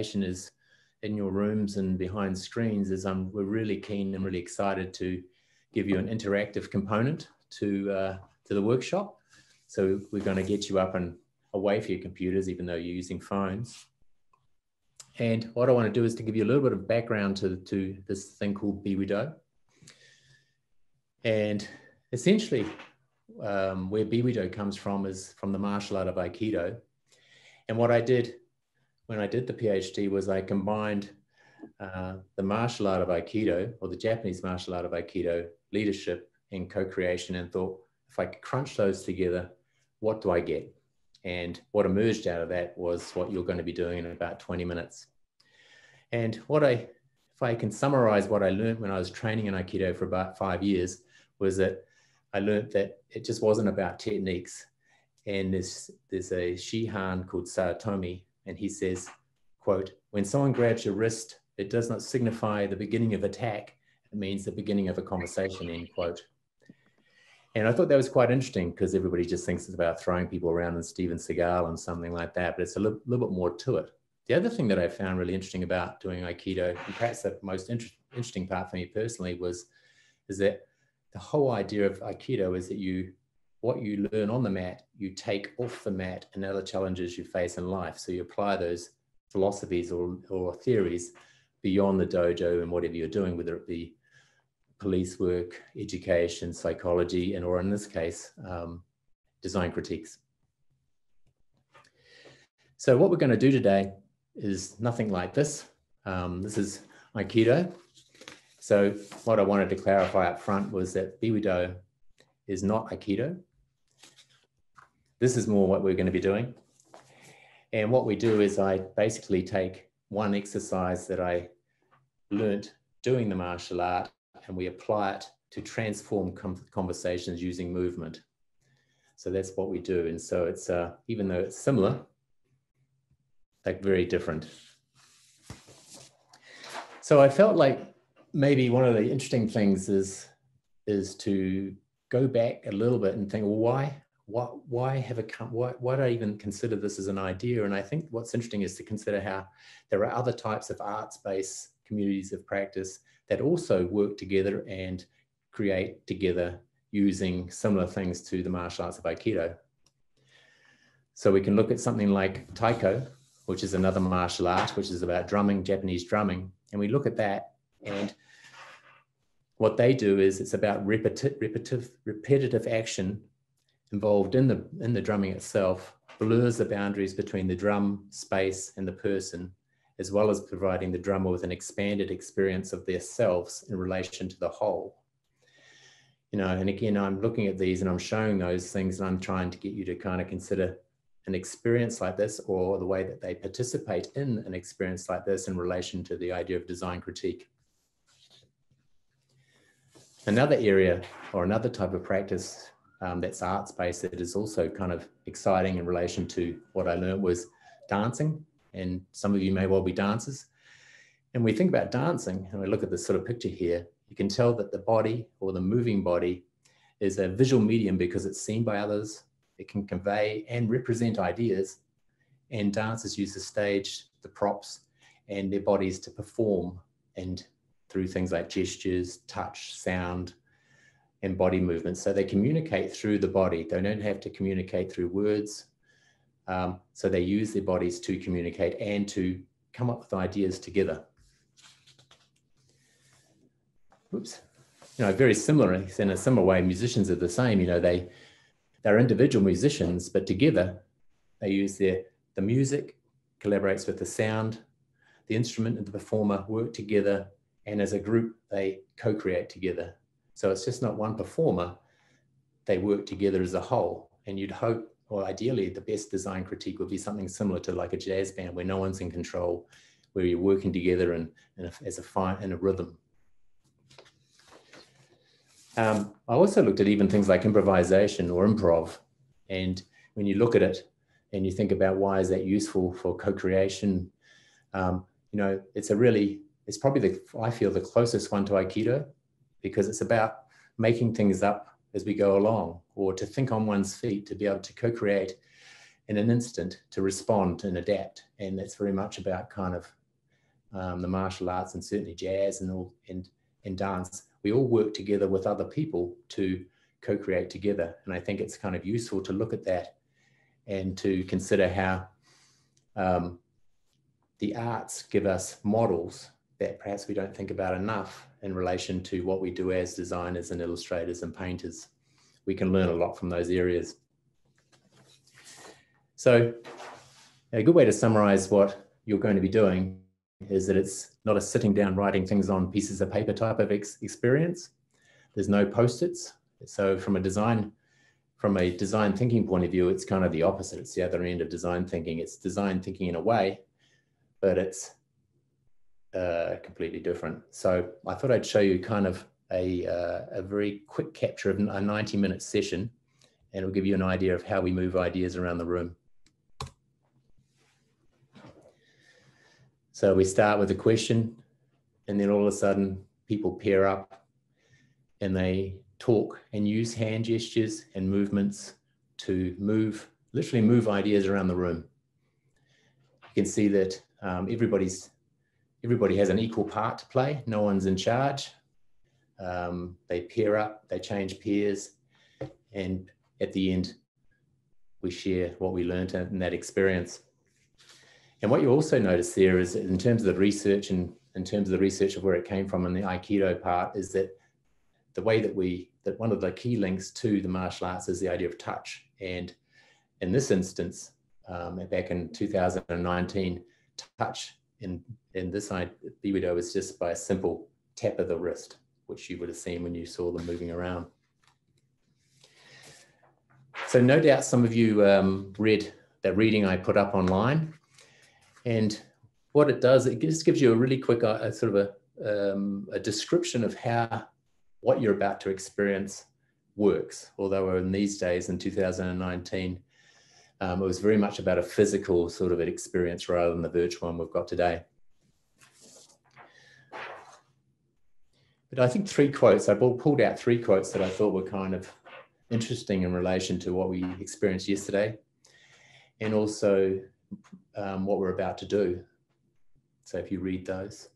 is in your rooms and behind screens is um, we're really keen and really excited to give you an interactive component to, uh, to the workshop. So we're going to get you up and away from your computers, even though you're using phones. And what I want to do is to give you a little bit of background to, to this thing called Biwido. And essentially, um, where Biwido comes from is from the martial art of Aikido. And what I did when I did the PhD was I combined uh, the martial art of Aikido or the Japanese martial art of Aikido leadership and co-creation and thought, if I crunch those together, what do I get? And what emerged out of that was what you're going to be doing in about 20 minutes. And what I, if I can summarize what I learned when I was training in Aikido for about five years, was that I learned that it just wasn't about techniques. And there's, there's a Shihan called Saotome, and he says, quote, when someone grabs your wrist, it does not signify the beginning of attack. It means the beginning of a conversation, end quote. And I thought that was quite interesting because everybody just thinks it's about throwing people around and Steven Seagal and something like that, but it's a li little bit more to it. The other thing that I found really interesting about doing Aikido, and perhaps the most inter interesting part for me personally was, is that the whole idea of Aikido is that you, what you learn on the mat, you take off the mat and other challenges you face in life. So you apply those philosophies or, or theories beyond the dojo and whatever you're doing, whether it be police work, education, psychology, and or in this case, um, design critiques. So what we're going to do today is nothing like this. Um, this is Aikido. So what I wanted to clarify up front was that Biwido is not Aikido. This is more what we're going to be doing. And what we do is I basically take one exercise that I learnt doing the martial art and we apply it to transform conversations using movement. So that's what we do. And so it's, uh, even though it's similar, like very different. So I felt like maybe one of the interesting things is, is to go back a little bit and think, well, why, why, why have a, why, why do I even consider this as an idea? And I think what's interesting is to consider how there are other types of arts-based communities of practice that also work together and create together using similar things to the martial arts of Aikido. So we can look at something like Taiko, which is another martial art, which is about drumming, Japanese drumming. And we look at that and what they do is it's about repeti repetitive, repetitive action involved in the, in the drumming itself, blurs the boundaries between the drum space and the person as well as providing the drummer with an expanded experience of their selves in relation to the whole. You know, and again, I'm looking at these and I'm showing those things and I'm trying to get you to kind of consider an experience like this or the way that they participate in an experience like this in relation to the idea of design critique. Another area or another type of practice um, that's arts-based that is also kind of exciting in relation to what I learned was dancing. And some of you may well be dancers. And we think about dancing, and we look at this sort of picture here, you can tell that the body or the moving body is a visual medium because it's seen by others, it can convey and represent ideas, and dancers use the stage, the props, and their bodies to perform and through things like gestures, touch, sound, and body movements. So they communicate through the body. They don't have to communicate through words um, so they use their bodies to communicate and to come up with ideas together. Oops. You know, very similar in a similar way, musicians are the same. You know, they they're individual musicians, but together they use their the music collaborates with the sound, the instrument and the performer work together, and as a group they co-create together. So it's just not one performer; they work together as a whole. And you'd hope or ideally the best design critique would be something similar to like a jazz band where no one's in control, where you're working together and, and as a fine in a rhythm. Um, I also looked at even things like improvisation or improv. And when you look at it and you think about why is that useful for co-creation, um, you know, it's a really, it's probably the, I feel the closest one to Aikido because it's about making things up as we go along, or to think on one's feet, to be able to co-create in an instant to respond and adapt. And that's very much about kind of um, the martial arts and certainly jazz and all and, and dance. We all work together with other people to co-create together. And I think it's kind of useful to look at that and to consider how um, the arts give us models that perhaps we don't think about enough in relation to what we do as designers and illustrators and painters. We can learn a lot from those areas. So a good way to summarize what you're going to be doing is that it's not a sitting down writing things on pieces of paper type of ex experience. There's no post-its. So from a design from a design thinking point of view, it's kind of the opposite. It's the other end of design thinking. It's design thinking in a way, but it's uh, completely different. So I thought I'd show you kind of a, uh, a very quick capture of a 90 minute session, and it'll give you an idea of how we move ideas around the room. So we start with a question, and then all of a sudden people pair up and they talk and use hand gestures and movements to move, literally move ideas around the room. You can see that um, everybody's, everybody has an equal part to play. No one's in charge. Um, they pair up, they change pairs, and at the end, we share what we learned in that experience. And what you also notice there is in terms of the research and in terms of the research of where it came from in the Aikido part is that the way that we that one of the key links to the martial arts is the idea of touch. And in this instance, um, back in 2019, touch in, in this Biwido was just by a simple tap of the wrist, which you would have seen when you saw them moving around. So no doubt some of you um, read that reading I put up online. And what it does, it just gives you a really quick uh, sort of a, um, a description of how what you're about to experience works. Although in these days, in 2019, um, it was very much about a physical sort of an experience rather than the virtual one we've got today. But I think three quotes, I pulled out three quotes that I thought were kind of interesting in relation to what we experienced yesterday and also um, what we're about to do. So if you read those.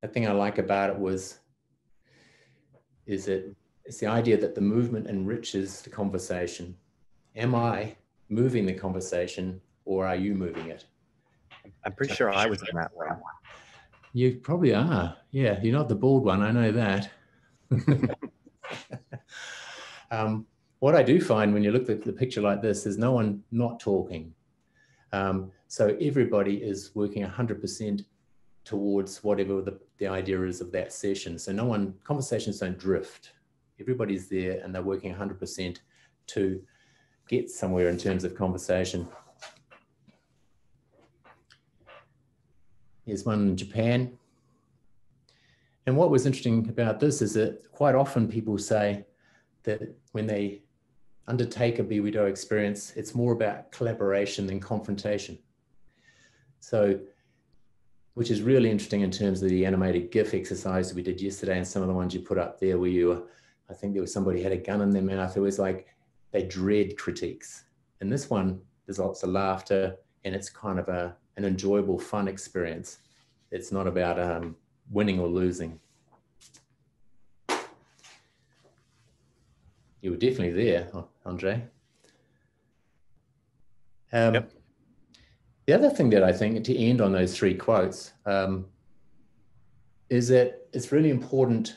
the thing I like about it was, is it, it's the idea that the movement enriches the conversation. Am I moving the conversation or are you moving it? I'm pretty sure I was in that one. You probably are. Yeah, you're not the bald one. I know that. um, what I do find when you look at the picture like this, there's no one not talking. Um, so everybody is working 100% towards whatever the, the idea is of that session. So no one, conversations don't drift. Everybody's there and they're working 100% to get somewhere in terms of conversation. Here's one in Japan. And what was interesting about this is that quite often people say that when they undertake a Biwido experience, it's more about collaboration than confrontation. So which is really interesting in terms of the animated GIF exercise that we did yesterday and some of the ones you put up there where you I think there was somebody had a gun in their mouth. It was like they dread critiques. And this one, there's lots of laughter and it's kind of a, an enjoyable, fun experience. It's not about um, winning or losing. You were definitely there, Andre. Um, yep. The other thing that I think to end on those three quotes um, is that it's really important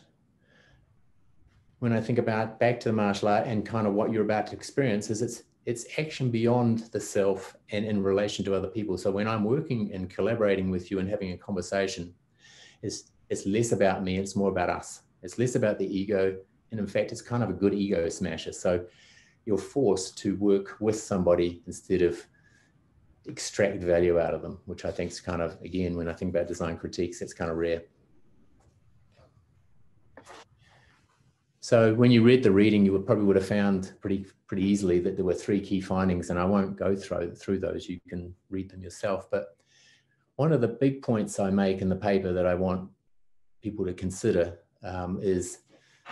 when I think about back to the martial art and kind of what you're about to experience is it's it's action beyond the self and in relation to other people. So when I'm working and collaborating with you and having a conversation, it's it's less about me, it's more about us. It's less about the ego. And in fact, it's kind of a good ego smasher. So you're forced to work with somebody instead of extract value out of them, which I think is kind of, again, when I think about design critiques, it's kind of rare. So when you read the reading, you would probably would have found pretty pretty easily that there were three key findings, and I won't go through through those. You can read them yourself. But one of the big points I make in the paper that I want people to consider um, is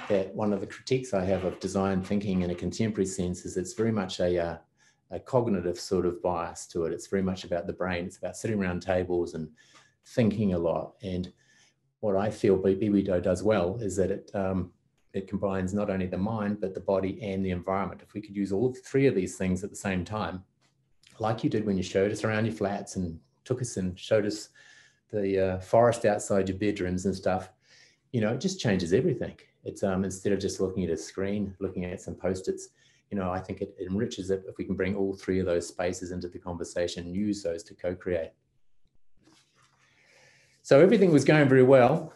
that one of the critiques I have of design thinking in a contemporary sense is it's very much a, uh, a cognitive sort of bias to it. It's very much about the brain. It's about sitting around tables and thinking a lot. And what I feel BWDO does well is that it um, it combines not only the mind but the body and the environment. If we could use all three of these things at the same time, like you did when you showed us around your flats and took us and showed us the uh, forest outside your bedrooms and stuff, you know, it just changes everything. It's um, instead of just looking at a screen, looking at some post-its, you know, I think it, it enriches it if we can bring all three of those spaces into the conversation and use those to co-create. So everything was going very well.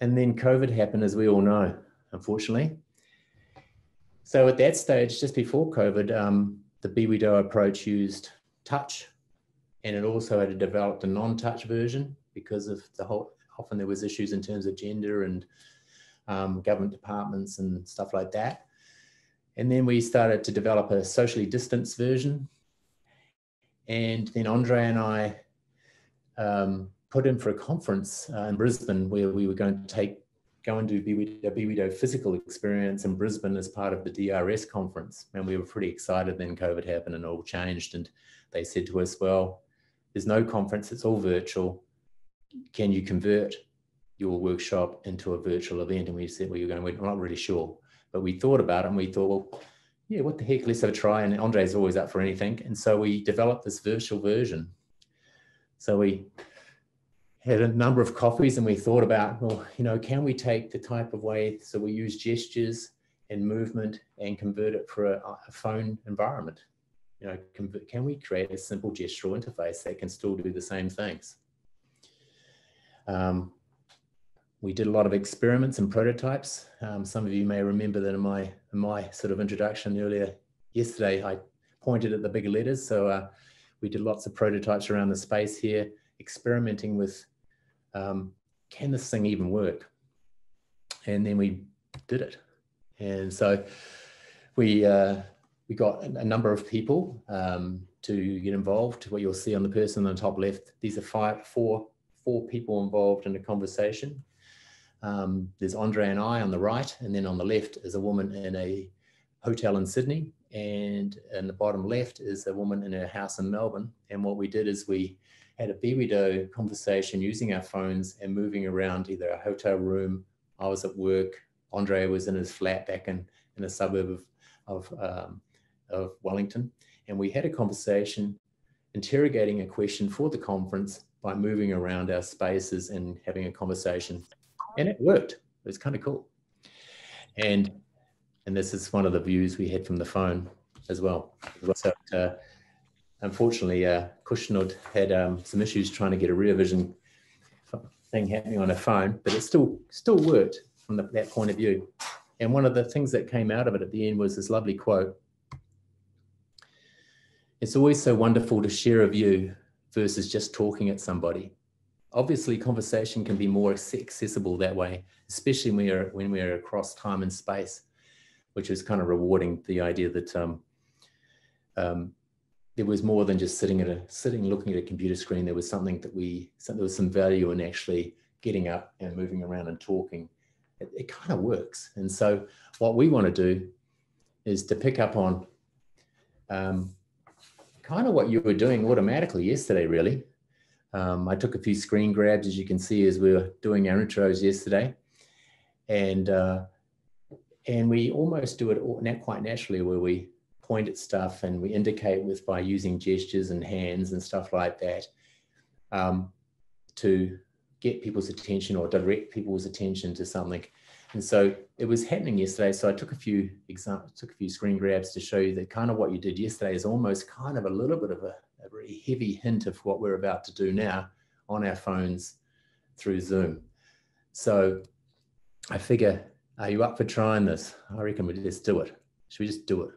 And then COVID happened, as we all know, unfortunately. So at that stage, just before COVID, um, the BWDO approach used touch, and it also had developed a non-touch version because of the whole. Often there was issues in terms of gender and um, government departments and stuff like that. And then we started to develop a socially distanced version. And then Andre and I um, put in for a conference uh, in Brisbane where we were going to take go and do BWDO, BWDO physical experience in Brisbane as part of the DRS conference. And we were pretty excited then COVID happened and all changed. And they said to us, well, there's no conference, it's all virtual. Can you convert your workshop into a virtual event? And we said, well, you're going, we're not really sure. But we thought about it and we thought, well, yeah, what the heck, let's have a try. And Andre's always up for anything. And so we developed this virtual version. So we had a number of coffees and we thought about, well, you know, can we take the type of way, so we use gestures and movement and convert it for a, a phone environment? You know, convert, can we create a simple gestural interface that can still do the same things? Um, we did a lot of experiments and prototypes. Um, some of you may remember that in my, in my sort of introduction earlier yesterday, I pointed at the bigger letters. So uh, we did lots of prototypes around the space here, experimenting with um, can this thing even work? And then we did it. And so we, uh, we got a number of people um, to get involved. What you'll see on the person on the top left, these are five, four, four people involved in a conversation. Um, there's Andre and I on the right, and then on the left is a woman in a hotel in Sydney, and in the bottom left is a woman in her house in Melbourne. And what we did is we had a BWDO conversation using our phones and moving around either a hotel room. I was at work. Andre was in his flat back in, in a suburb of, of, um, of Wellington. And we had a conversation interrogating a question for the conference by moving around our spaces and having a conversation. And it worked. It was kind of cool. And and this is one of the views we had from the phone as well. So uh, unfortunately, uh, Kushnud had um, some issues trying to get a rear vision thing happening on a phone, but it still still worked from the, that point of view. And one of the things that came out of it at the end was this lovely quote. It's always so wonderful to share a view versus just talking at somebody. Obviously, conversation can be more accessible that way, especially when we're, when we're across time and space, which is kind of rewarding the idea that um, um, there was more than just sitting at a sitting looking at a computer screen. There was something that we there was some value in actually getting up and moving around and talking. It, it kind of works. And so what we want to do is to pick up on um, kind of what you were doing automatically yesterday, really. Um, I took a few screen grabs, as you can see, as we were doing our intros yesterday. And uh, and we almost do it not quite naturally where we point at stuff and we indicate with by using gestures and hands and stuff like that um, to get people's attention or direct people's attention to something. And so it was happening yesterday. So I took a few examples, took a few screen grabs to show you that kind of what you did yesterday is almost kind of a little bit of a, a very heavy hint of what we're about to do now on our phones through Zoom. So I figure, are you up for trying this? I reckon we just do it. Should we just do it?